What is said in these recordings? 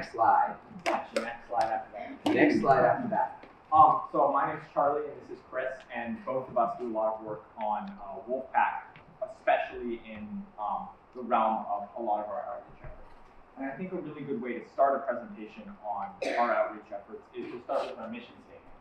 next slide. Actually, next slide after that. Next slide after that. Um, so my name is Charlie and this is Chris, and both of us do a lot of work on uh, Wolfpack, especially in um, the realm of a lot of our outreach efforts. And I think a really good way to start a presentation on our outreach efforts is to start with our mission statement.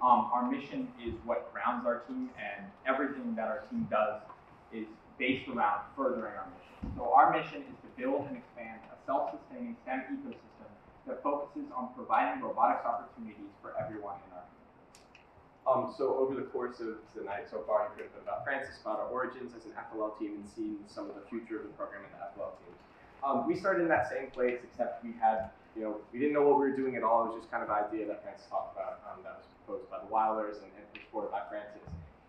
Um, our mission is what grounds our team, and everything that our team does is based around furthering our mission. So our mission is to build and expand a self-sustaining STEM ecosystem that focuses on providing robotics opportunities for everyone in our community. Um, so over the course of the night so far, you've heard a bit about Francis, about our origins as an FLL team, and seen some of the future of the program in the FLL team. Um, we started in that same place, except we had, you know, we didn't know what we were doing at all. It was just kind of an idea that Francis talked about um, that was proposed by the Weilers and, and supported by Francis.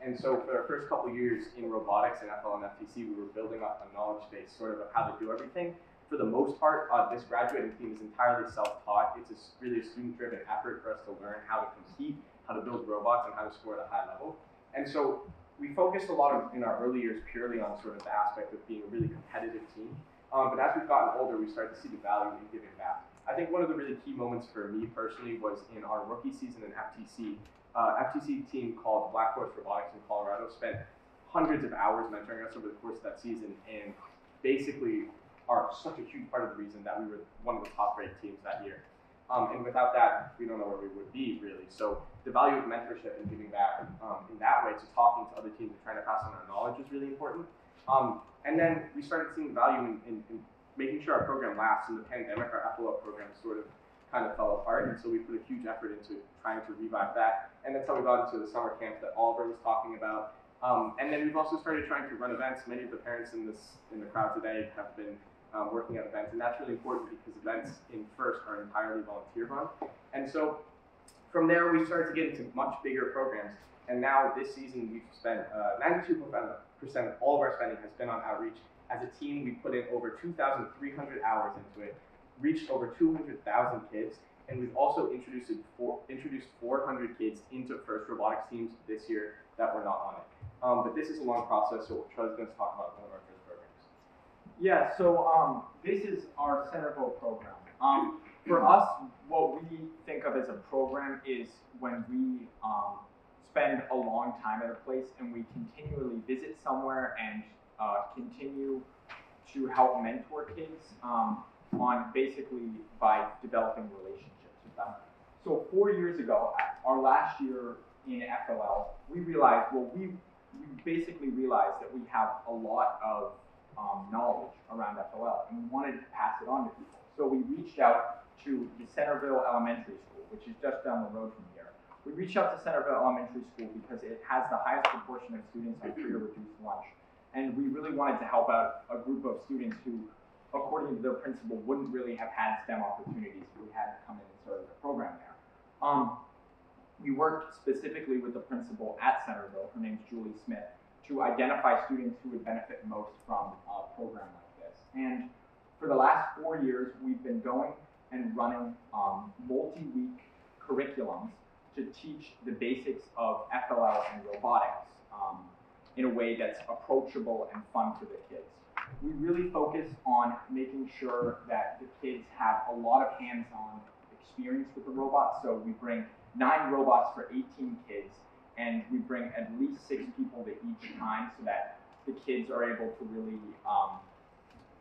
And so for our first couple years in robotics and FLL and FTC, we were building up a knowledge base sort of of how to do everything. For the most part, uh, this graduating team is entirely self-taught. It's a, really a student-driven effort for us to learn how to compete, how to build robots, and how to score at a high level. And so we focused a lot of in our early years purely on sort of the aspect of being a really competitive team. Um, but as we've gotten older, we started to see the value in giving back. I think one of the really key moments for me personally was in our rookie season in FTC. Uh, FTC team called Black Horse Robotics in Colorado spent hundreds of hours mentoring us over the course of that season, and basically are such a huge part of the reason that we were one of the top ranked teams that year. Um, and without that, we don't know where we would be really. So the value of mentorship and giving back um, in that way, to talking to other teams and trying to pass on our knowledge is really important. Um, and then we started seeing value in, in, in, making sure our program lasts. In the pandemic, our FLL program sort of kind of fell apart, and so we put a huge effort into trying to revive that. And that's how we got into the summer camp that Oliver was talking about. Um, and then we've also started trying to run events. Many of the parents in this in the crowd today have been um, working at events, and that's really important because events in FIRST are entirely volunteer run. And so from there, we started to get into much bigger programs. And now this season, we've spent 92% uh, of all of our spending has been on outreach. As a team, we put in over 2,300 hours into it, reached over 200,000 kids, and we've also introduced four, introduced 400 kids into FIRST robotics teams this year that were not on it. Um, but this is a long process, so Charlie's going to talk about one of our first programs. Yeah, so um, this is our Centerville program. Um, for us, what we think of as a program is when we um, spend a long time at a place and we continually visit somewhere and uh, continue to help mentor kids um, on basically by developing relationships with them. So four years ago, our last year in FLL, we realized, well, we, we basically realized that we have a lot of um, knowledge around FLL and we wanted to pass it on to people. So we reached out to the Centerville Elementary School, which is just down the road from here. We reached out to Centerville Elementary School because it has the highest proportion of students on free or reduced lunch. And we really wanted to help out a group of students who, according to their principal, wouldn't really have had STEM opportunities if we hadn't come in and started the program there. Um, we worked specifically with the principal at Centerville, her name's Julie Smith, to identify students who would benefit most from a program like this. And for the last four years, we've been going and running um, multi-week curriculums to teach the basics of FLL and robotics um, in a way that's approachable and fun for the kids. We really focus on making sure that the kids have a lot of hands-on experience with the robots. So we bring nine robots for 18 kids, and we bring at least six people to each time so that the kids are able to really um,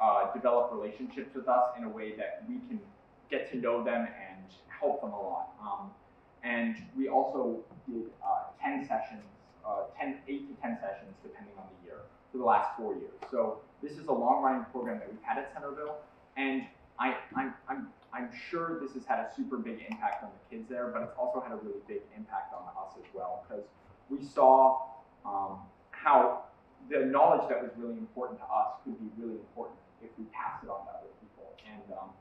uh, develop relationships with us in a way that we can get to know them and help them a lot. Um, and we also did uh, 10 sessions, uh, 10, 8 to 10 sessions, depending on the year, for the last four years. So this is a long-running program that we've had at Centerville, and I, I'm, I'm, I'm sure this has had a super big impact on the kids there, but it's also had a really big impact on us as well, because we saw um, how the knowledge that was really important to us could be really important if we passed it on to other people. And um,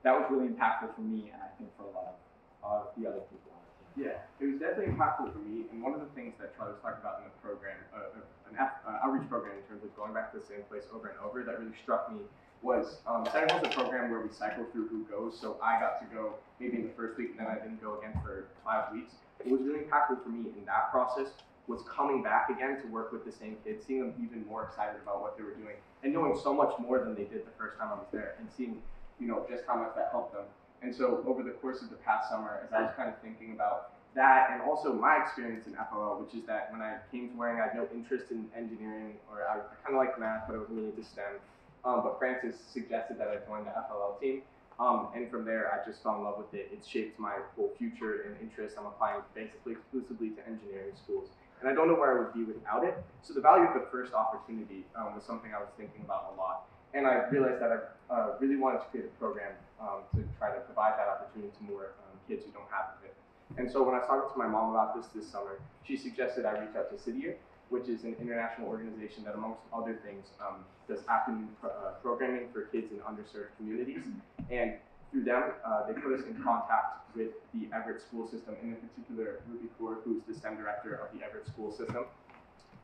that was really impactful for me, and I think for a lot of uh, the other people. Yeah, it was definitely impactful for me. And one of the things that Charlie was talking about in the program, uh, uh an uh, outreach program in terms of going back to the same place over and over, that really struck me was um, Centerville is a program where we cycle through who goes. So I got to go maybe in the first week, and then I didn't go again for five weeks. It was really impactful for me in that process was coming back again to work with the same kids, seeing them even more excited about what they were doing, and knowing so much more than they did the first time I was there, and seeing, you know, just how much that helped them. And so over the course of the past summer, as I was kind of thinking about that and also my experience in FLL, which is that when I came to Waring, I had no interest in engineering or I, I kind of liked math, but I wasn't really into STEM. Um, but Francis suggested that I join the FLL team. Um, and from there, I just fell in love with it. It shaped my whole future and interest. I'm applying basically exclusively to engineering schools. And I don't know where I would be without it. So the value of the first opportunity um, was something I was thinking about a lot. And I realized that I uh, really wanted to create a program um, to try to provide that opportunity to more um, kids who don't have it. And so when I talked to my mom about this this summer, she suggested I reach out to City Year, which is an international organization that, amongst other things, um, does afternoon pro- uh, programming for kids in underserved communities. And through them, uh, they put us in contact with the Everett school system, and in particular, Ruby Kaur, who's the STEM director of the Everett school system.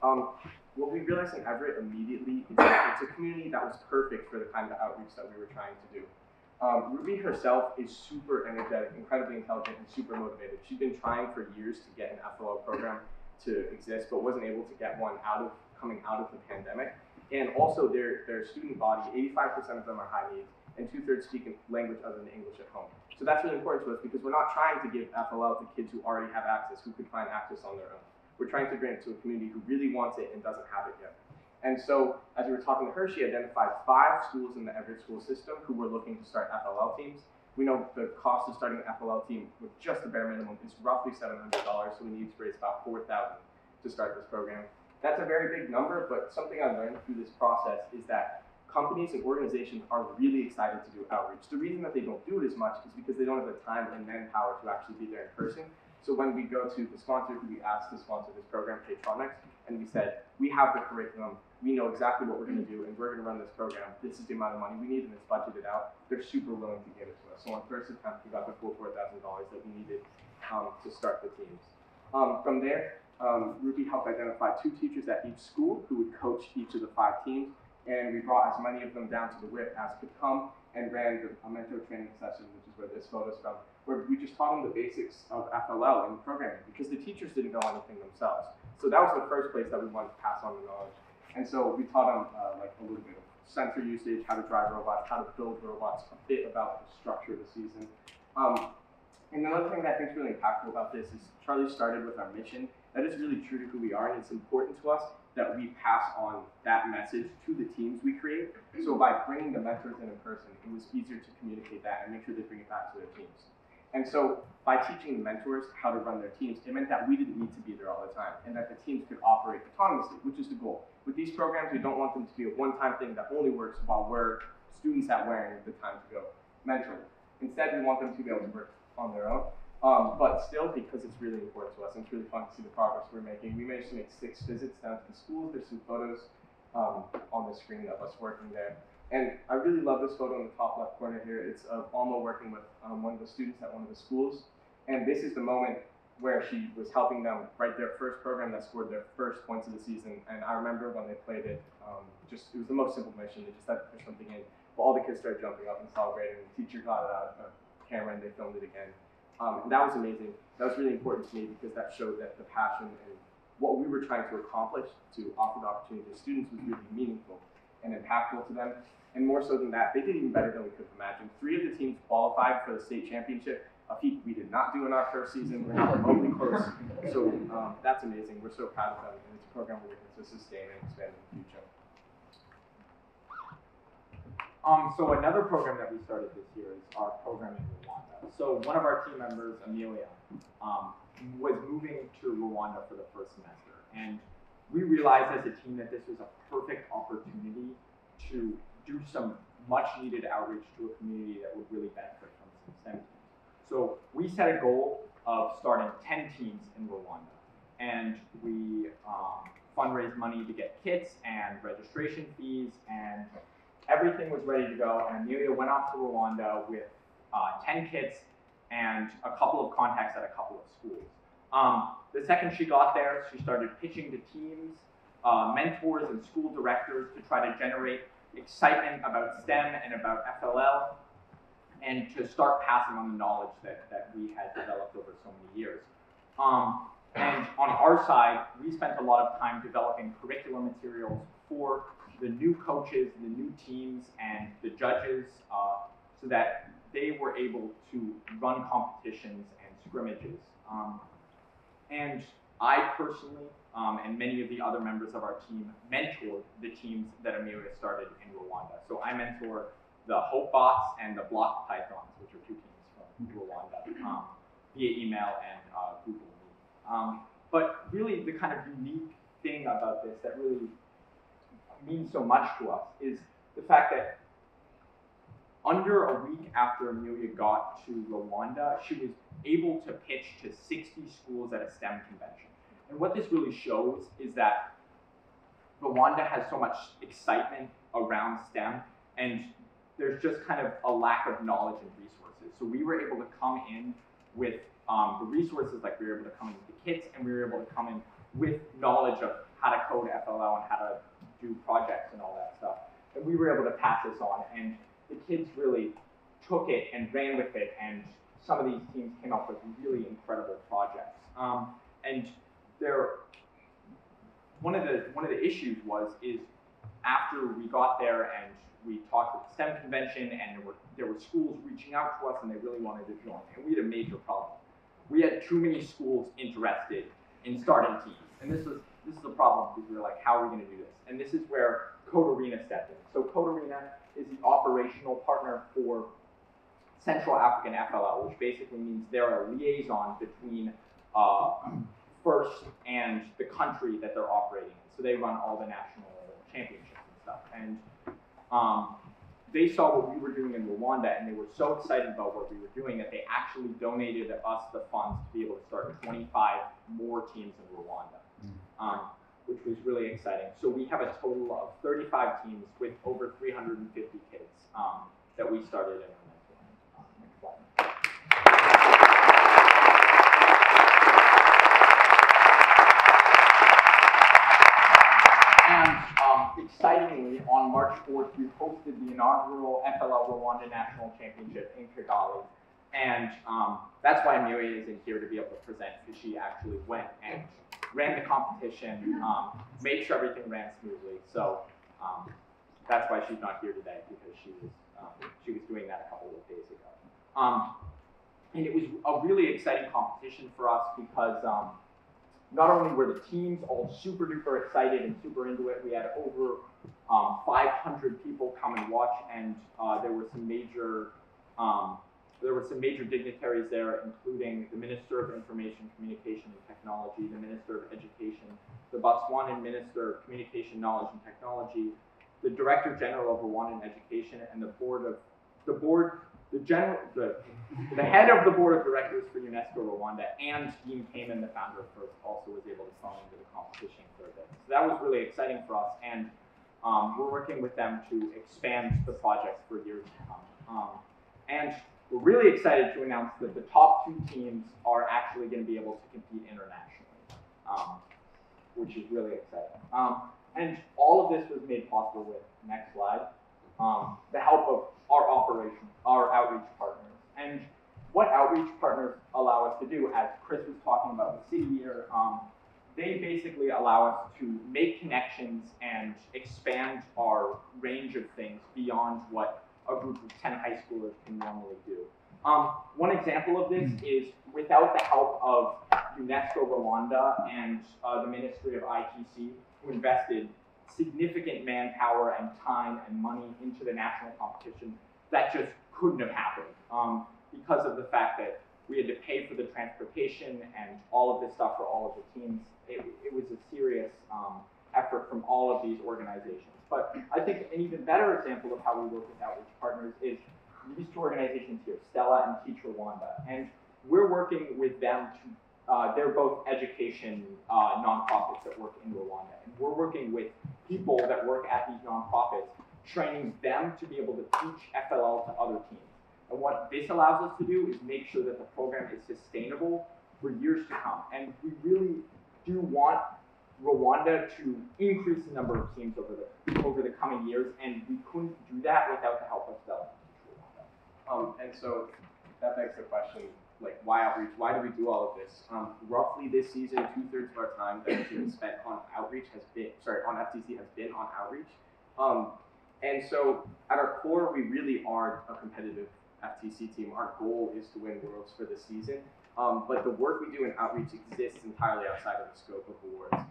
Um, what we realized in Everett immediately is that it's a community that was perfect for the kind of outreach that we were trying to do. Um, Ruby herself is super energetic, incredibly intelligent, and super motivated. She's been trying for years to get an FLL program to exist, but wasn't able to get one out of coming out of the pandemic. And also, their their student body, 85% of them are high needs, and two thirds speak a language other than English at home. So that's really important to us because we're not trying to give FLL to kids who already have access, who could find access on their own. We're trying to bring it to a community who really wants it and doesn't have it yet. And so, as we were talking to her, she identified five schools in the Everett school system who were looking to start FLL teams. We know the cost of starting an FLL team with just the bare minimum is roughly $700, so we need to raise about 4000 to start this program. That's a very big number, but something I learned through this process is that companies and organizations are really excited to do outreach. The reason that they don't do it as much is because they don't have the time and manpower to actually be there in person. So when we go to the sponsor we ask to sponsor this program, Patronics, and we said, we have the curriculum, we know exactly what we're going to do, and we're going to run this program. This is the amount of money we need, and it's budgeted out. They're super willing to give it to us. So on first attempt, we got the full four thousand dollars that we needed um, to start the teams. Um, from there, um, Ruby helped identify two teachers at each school who would coach each of the five teams, and we brought as many of them down to the WIP as could come, and ran the, a mentor training session, which is where this photo's from, where we just taught them the basics of FLL and programming because the teachers didn't know anything themselves. So that was the first place that we wanted to pass on the knowledge. And so we taught them uh, like a little bit of sensor usage, how to drive robots, how to build robots, a bit about the structure of the season. Um, and another thing that I think is really impactful about this is Charlie started with our mission. That is really true to who we are, and it's important to us that we pass on that message to the teams we create. So by bringing the mentors in in person, it was easier to communicate that and make sure they bring it back to their teams. And so by teaching mentors how to run their teams, it meant that we didn't need to be there all the time and that the teams could operate autonomously, which is the goal. With these programs, we don't want them to be a one-time thing that only works while we're students at Waring the time to go mentoring. Instead, we want them to be able to work on their own. Um, but still, because it's really important to us, and it's really fun to see the progress we're making. We managed to make six visits down to the schools. There's some photos um, on the screen of us working there. And I really love this photo in the top left corner here. It's of Alma working with um, one of the students at one of the schools. And this is the moment where she was helping them write their first program that scored their first points of the season. And I remember when they played it, um, just it was the most simple mission. They just had to push something in. But all the kids started jumping up and celebrating. The teacher got it out of the camera and they filmed it again. Um, and that was amazing. That was really important to me because that showed that the passion and what we were trying to accomplish to offer the opportunity to students was really meaningful and impactful to them. And more so than that, they did even better than we could have imagined. Three of the teams qualified for the state championship, a feat we did not do in our first season. We're not remotely close. So um, that's amazing. We're so proud of them, and it's a program we're looking to sustain and expand in the future. Um, so another program that we started this year is our program in Rwanda. So one of our team members, Amelia, um, was moving to Rwanda for the first semester, and we realized as a team that this was a perfect opportunity to do some much needed outreach to a community that would really benefit from some STEM. So we set a goal of starting 10 teams in Rwanda, and we um, fundraised money to get kits and registration fees and everything was ready to go, and Amelia went off to Rwanda with uh, 10 kits and a couple of contacts at a couple of schools. Um, the second she got there, she started pitching to teams, uh, mentors, and school directors to try to generate excitement about STEM and about FLL, and to start passing on the knowledge that, that we had developed over so many years. Um, and on our side, we spent a lot of time developing curriculum materials for the new coaches, the new teams, and the judges, uh, so that they were able to run competitions and scrimmages. Um, and I personally, um, and many of the other members of our team, mentored the teams that Amelia started in Rwanda. So I mentor the Hope Bots and the Block Pythons, which are two teams from Rwanda, um, via email and uh, Google Meet. Um, but really, the kind of unique thing about this that really means so much to us is the fact that under a week after Amelia got to Rwanda, she was able to pitch to 60 schools at a STEM convention. And what this really shows is that Rwanda has so much excitement around STEM, and there's just kind of a lack of knowledge and resources. So we were able to come in with um, the resources, like we were able to come in with the kits, and we were able to come in with knowledge of how to code FLL and how to do projects and all that stuff. And we were able to pass this on, and the kids really took it and ran with it, and some of these teams came up with really incredible projects. Um, and there, one of the one of the issues was is after we got there and we talked at the STEM convention, and there were there were schools reaching out to us, and they really wanted to join, and we had a major problem. We had too many schools interested in starting teams, and this was this is a problem because we were like, how are we going to do this? And this is where Code Arena stepped in. So Code Arena is the operational partner for Central African FLL, which basically means they're a liaison between uh, FIRST and the country that they're operating in. So they run all the national championships and stuff. And um, they saw what we were doing in Rwanda, and they were so excited about what we were doing that they actually donated us the funds to be able to start 25 more teams in Rwanda, um, which was really exciting. So we have a total of 35 teams with over 350 kids um, that we started in our mentoring. Um, next slide. And um, excitingly, on March 4th, we hosted the inaugural FLL Rwanda National Championship in Kigali. And um, that's why Amelia isn't here to be able to present, because she actually went and ran the competition, um, made sure everything ran smoothly. So um, that's why she's not here today, because she was, um, she was doing that a couple of days ago. Um, and it was a really exciting competition for us because um, not only were the teams all super duper excited and super into it, we had over um, 500 people come and watch, and uh, there were some major um, there were some major dignitaries there, including the Minister of Information, Communication and Technology, the Minister of Education, the Botswanan Minister of Communication, Knowledge and Technology, the Director General of Rwandan Education, and the board of the board the general the, the head of the board of directors for UNESCO Rwanda and Dean Kamen, the founder of FIRST, also was able to come into the competition for a bit. So that was really exciting for us, and um, we're working with them to expand the project for years to come. Um, and we're really excited to announce that the top two teams are actually going to be able to compete internationally, um, which is really exciting. Um, and all of this was made possible with, next slide, um, the help of our operation, our outreach partners. And what outreach partners allow us to do, as Chris was talking about the city year, um, they basically allow us to make connections and expand our range of things beyond what a group of 10 high schoolers can normally do. Um, one example of this is without the help of UNESCO Rwanda and uh, the Ministry of ITC, who invested significant manpower and time and money into the national competition, that just couldn't have happened um, because of the fact that we had to pay for the transportation and all of this stuff for all of the teams. It, it was a serious um, effort from all of these organizations. But I think an even better example of how we work with outreach partners is these two organizations here, Stella and Teach Rwanda. And we're working with them to, uh, they're both education uh, nonprofits that work in Rwanda. And we're working with people that work at these nonprofits, training them to be able to teach FLL to other teams. And what this allows us to do is make sure that the program is sustainable for years to come. And we really do want Rwanda to increase the number of teams over the over the coming years, and we couldn't do that without the help of Stella. Um, and so that begs the question, like, why outreach? Why do we do all of this? Um, roughly this season, two thirds of our time that been spent on outreach has been, sorry, on FTC has been on outreach. Um, and so at our core, we really are a competitive FTC team, our goal is to win Worlds for the season. Um, but the work we do in outreach exists entirely outside of the scope of awards.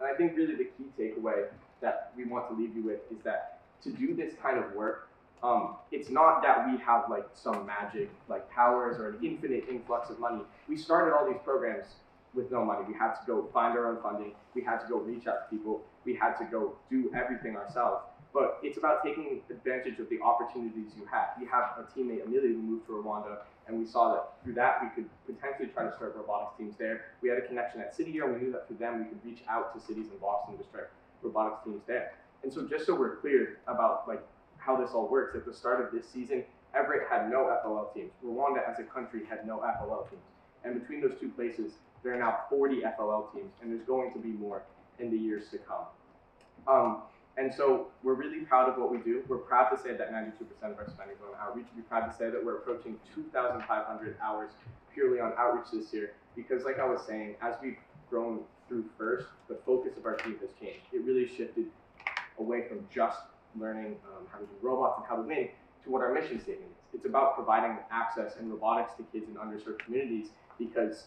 And I think really the key takeaway that we want to leave you with is that to do this kind of work, um, it's not that we have like some magic like powers or an infinite influx of money. We started all these programs with no money. We had to go find our own funding. We had to go reach out to people. We had to go do everything ourselves. But it's about taking advantage of the opportunities you have. We have a teammate, Amelia, who moved to Rwanda, and we saw that through that we could potentially try to start robotics teams there. We had a connection at City Year, and we knew that through them we could reach out to cities in Boston to start robotics teams there. And so just so we're clear about like how this all works, at the start of this season, Everett had no FLL teams. Rwanda as a country had no FLL teams. And between those two places, there are now 40 FLL teams, and there's going to be more in the years to come. Um, and so we're really proud of what we do. We're proud to say that 92% of our spending is on outreach. We're proud to say that we're approaching 2,500 hours purely on outreach this year. Because like I was saying, as we've grown through FIRST, the focus of our team has changed. It really shifted away from just learning um, how to do robots and how to win to what our mission statement is. It's about providing access and robotics to kids in underserved communities because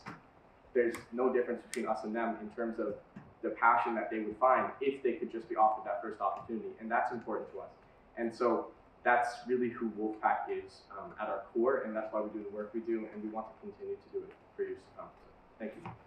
there's no difference between us and them in terms of the passion that they would find if they could just be offered that first opportunity. And that's important to us. And so that's really who Wolfpack is um, at our core, and that's why we do the work we do, and we want to continue to do it for years to come. So, thank you.